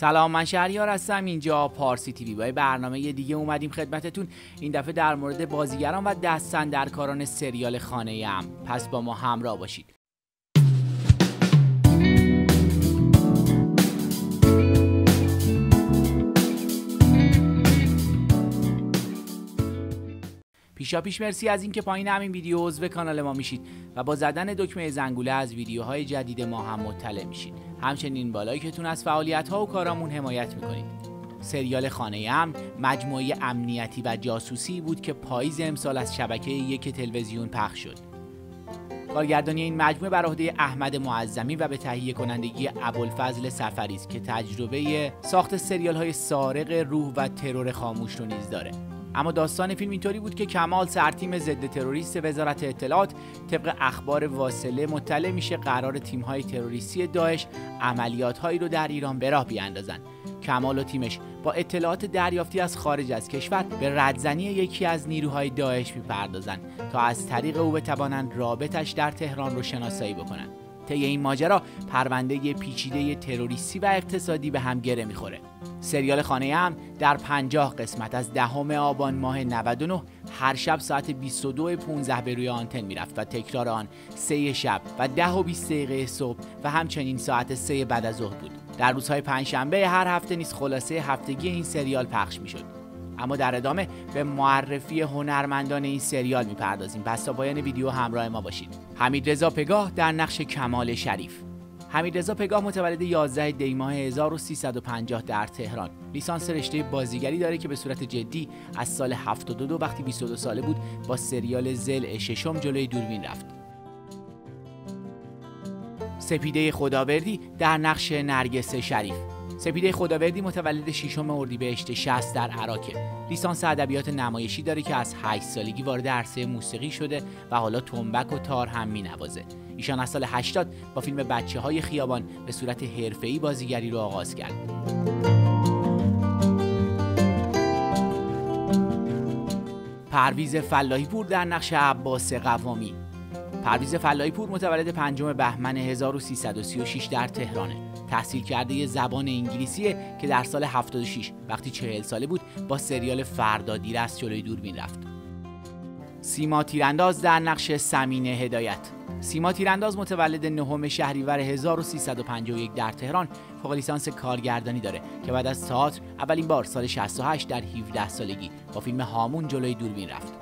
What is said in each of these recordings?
سلام من شهریار هستم. اینجا پارسی تیوی با برنامه دیگه اومدیم خدمتتون. این دفعه در مورد بازیگران و دستن در کاران سریال خانه ام پس با ما همراه باشید. پیشا پیش مرسی از اینکه پایین همین ویدیو عضو کانال ما میشید و با زدن دکمه زنگوله از ویدیوهای جدید ما هم مطلع میشید. همچنین با لایکتون از فعالیت ها و کارامون حمایت می‌کنید. سریال خانه ام مجموعه امنیتی و جاسوسی بود که پاییز امسال از شبکه یک تلویزیون پخش شد. کارگردانی این مجموعه بر عهده احمد معظمی و به تهیه کنندگی ابوالفضل سفری است که تجربه ساخت سریال های سارق روح و ترور خاموش رو نیز داره. اما داستان فیلم اینطوری بود که کمال سرتیم ضد تروریست وزارت اطلاعات طبق اخبار واصله مطلع میشه قرار تیم‌های تروریستی داعش عملیات‌هایی رو در ایران به راه بیاندازن کمال و تیمش با اطلاعات دریافتی از خارج از کشور به ردزنی یکی از نیروهای داعش می‌پردازند تا از طریق او بتوانند رابطش در تهران رو شناسایی بکنند. طی این ماجرا پرونده پیچیده تروریستی و اقتصادی به هم گره می‌خوره. سریال خانه هم در 50 قسمت. از دهم آبان ماه 99 هر شب ساعت 22 15 به روی آنتن می‌رفت و تکرار آن سه شب و 10 و 20 دقیقه صبح و همچنین ساعت 3 بعد از ظهر بود. در روزهای پنجشنبه هر هفته نیز خلاصه هفتگی این سریال پخش می‌شد. اما در ادامه به معرفی هنرمندان این سریال می‌پردازیم. پس تا پایان ویدیو همراه ما باشید. حمید رضا پگاه در نقش کمال شریف. حمید رضا پگاه متولد 11 دی ماه 1350 در تهران. لیسانس رشته بازیگری داره که به صورت جدی از سال 72 وقتی 22 ساله بود با سریال زل ششم جلوی دوربین رفت. سپیده خداوردی در نقش نرگس شریف. سپیده خداوردی متولد ششم اردیبهشت 60 در عراق لیسانس ادبیات نمایشی داره که از 8 سالگی وارد عرصه موسیقی شده و حالا تنبک و تار هم مینوازه. ایشان از سال 80 با فیلم بچه های خیابان به صورت حرفه‌ای بازیگری رو آغاز کرد. پرویز فلاحی پور در نقش عباس قوامی. پرویز فلاحی پور متولد پنجم بهمن 1336 در تهرانه. تحصیل کرده زبان انگلیسیه که در سال 76 وقتی 40 ساله بود با سریال فردا دیر است جلوی دوربین رفت. سیما تیرانداز در نقش سمین هدایت. سیما تیرانداز متولد نهم شهریور 1351 در تهران فوق لیسانس کارگردانی داره که بعد از تئاتر اولین بار سال 68 در 17 سالگی با فیلم هامون جلوی دوربین رفت.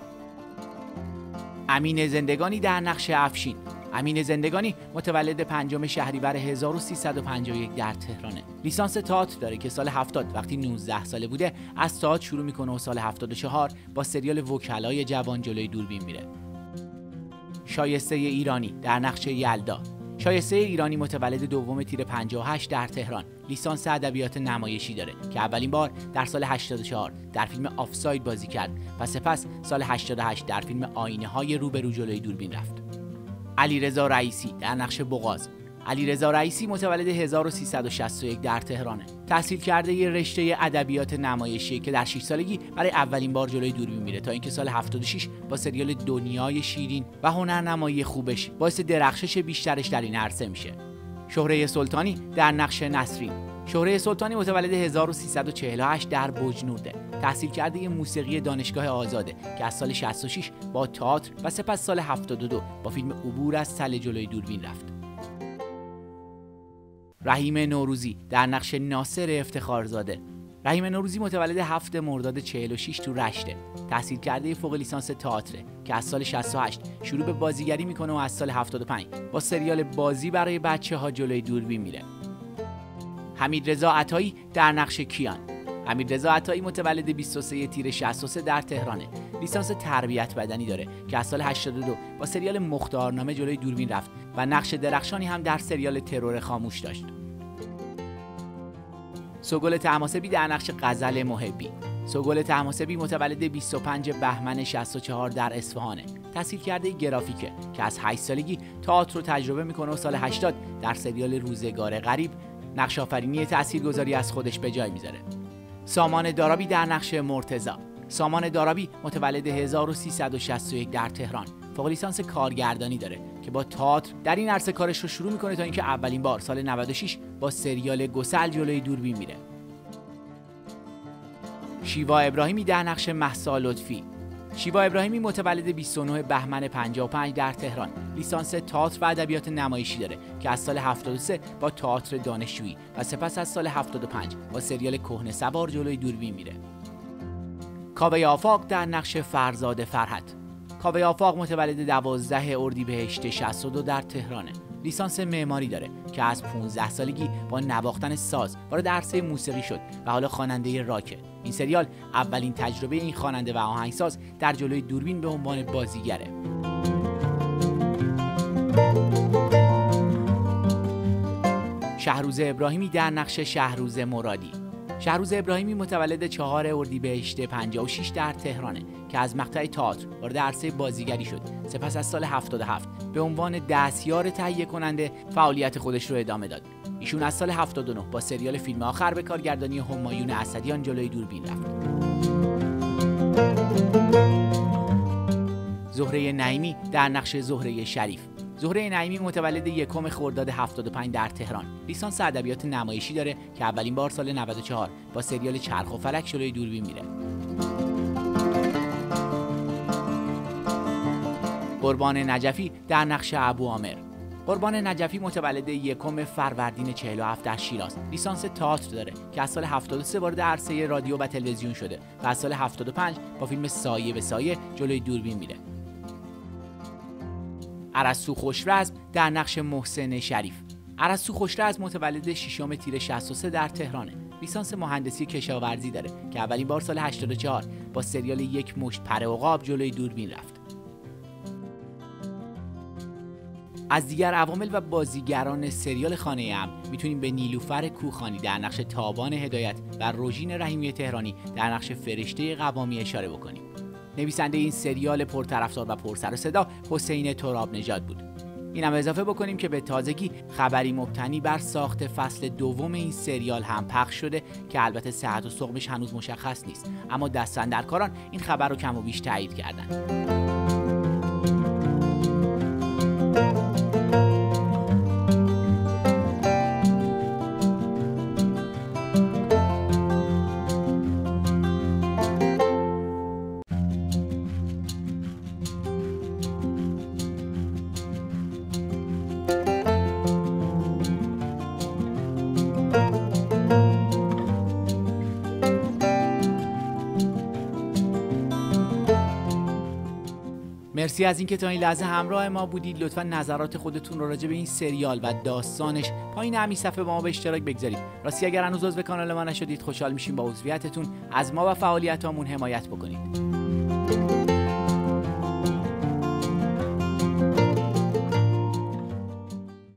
امین زندگانی در نقش افشین. امین زندگانی متولد پنجم شهریور 1351 در تهرانه. لیسانس تئاتر داره که سال 70 وقتی 19 ساله بوده از تئاتر شروع می‌کنه و سال 74 با سریال وکلای جوان جلوی دوربین میره. شایسته ایرانی در نقش یلدا. شایسته ایرانی متولد دوم تیر 58 در تهران. لیسانس ادبیات نمایشی داره که اولین بار در سال 84 در فیلم آفساید بازی کرد و سپس سال 88 در فیلم آینه های روبرو جلوی دوربین رفت. علیرضا رئیسی در نقش بغاز. علیرضا رئیسی متولد 1361 در تهرانه. تحصیل کرده یه رشته ادبیات نمایشی که در 6 سالگی برای اولین بار جلوی دوربین میره تا اینکه سال 76 با سریال دنیای شیرین و هنرنمایی خوبش باعث درخشش بیشترش در این عرصه میشه. شهره سلطانی در نقش نسرین. شهره سلطانی متولد 1348 در بجنورده تحصیل کرده موسیقی دانشگاه آزاده که از سال 66 با تئاتر و سپس سال 72 با فیلم عبور از سل جلوی دوربین رفت. رحیم نوروزی در نقش ناصر افتخارزاده. رحیم نوروزی متولد 7 مرداد 46 تو رشته. تحصیل کرده فوق لیسانس تئاتر که از سال 68 شروع به بازیگری می‌کنه و از سال 75 با سریال بازی برای بچه ها جلوی دوربین میره. حمید رضا عطایی در نقش کیان. حمید رضا عطایی متولد 23 تیر 63 در تهرانه. لیسانس تربیت بدنی داره که از سال 82 با سریال مختارنامه جلوی دوربین رفت و نقش درخشانی هم در سریال ترور خاموش داشت. سوگل تماسبی در نقش غزل محبی. سوگل تماسبی متولد 25 بهمن 64 در اصفهانه. تحصیل کرده گرافیکه که از 8 سالگی تئاتر رو تجربه می‌کنه و سال 80 در سریال روزگار غریب نقش آفرینی تاثیرگذاری از خودش به جای می‌ذاره. سامان دارابی در نقش مرتزا سامان دارابی متولد 1361 در تهران. فوق لیسانس کارگردانی داره که با تئاتر در این عرصه کارش رو شروع می‌کنه تا اینکه اولین بار سال 96 با سریال گسل جلوی دوربین میره. شیوا ابراهیمی در نقش محسا لطفی. شیوا ابراهیمی متولد 29 بهمن 55 در تهران. لیسانس تئاتر و ادبیات نمایشی داره که از سال 73 با تئاتر دانشجویی و سپس از سال 75 با سریال کهنه سوار جلوی دوربین میره. کاوه آفاق در نقش فرزاد فرحت کاوه آفاق متولد 12 اردیبهشت 62 در تهرانه. لیسانس معماری داره که از 15 سالگی با نواختن ساز وارد عرصه موسیقی شد و حالا خواننده راکه. این سریال اولین تجربه این خواننده و آهنگساز در جلوی دوربین به عنوان بازیگره. شهروز ابراهیمی در نقش شهروز مرادی. شهروز ابراهیمی متولد 4 اردیبهشت 56 در تهرانه که از مقطع تئاتر وارد عرصه بازیگری شد. سپس از سال 77 به عنوان دستیار تهیه کننده فعالیت خودش رو ادامه داد. ایشون از سال 79 با سریال فیلم آخر به کارگردانی همایون اسدیان جلوی دوربین رفت. زهره نعیمی در نقش زهره شریف. زهره نعیمی متولد یکم خرداد 75 در تهران. لیسانس ادبیات نمایشی داره که اولین بار سال 94 با سریال چرخ و فلک جلوی دوربین میره. قربان نجفی در نقش ابو عامر. قربان نجفی متولد یکم فروردین 47 در شیراز. لیسانس تئاتر داره که از سال 73 وارد عرصه رادیو و تلویزیون شده و از سال 75 با فیلم سایه به سایه جلوی دوربین میره. عرستو خوشرزم در نقش محسن شریف. عرستو خوشرزم متولد ششم تیر 63 در تهرانه. لیسانس مهندسی کشاورزی داره که اولین بار سال 84 با سریال یک مشت پر عقاب جلوی دوربین رفت. از دیگر عوامل و بازیگران سریال خانه ام می‌تونیم به نیلوفر کوخانی در نقش تابان هدایت و روژین رحیمی تهرانی در نقش فرشته قوامی اشاره بکنیم. نویسنده این سریال پرطرفدار و پرسر و صدا حسین تراب نژاد بود. اینم اضافه بکنیم که به تازگی خبری مبتنی بر ساخت فصل دوم این سریال هم پخش شده که البته صحت و سقمش هنوز مشخص نیست. اما دستندرکاران این خبر رو کم و بیش تایید کردند مرسی از اینکه تا این لحظه همراه ما بودید. لطفا نظرات خودتون رو راجع به این سریال و داستانش پایین همین صفحه با ما به اشتراک بگذارید. راستی اگر هنوز عضو کانال ما نشدید خوشحال میشیم با عضویتتون. از ما و فعالیتامون حمایت بکنید.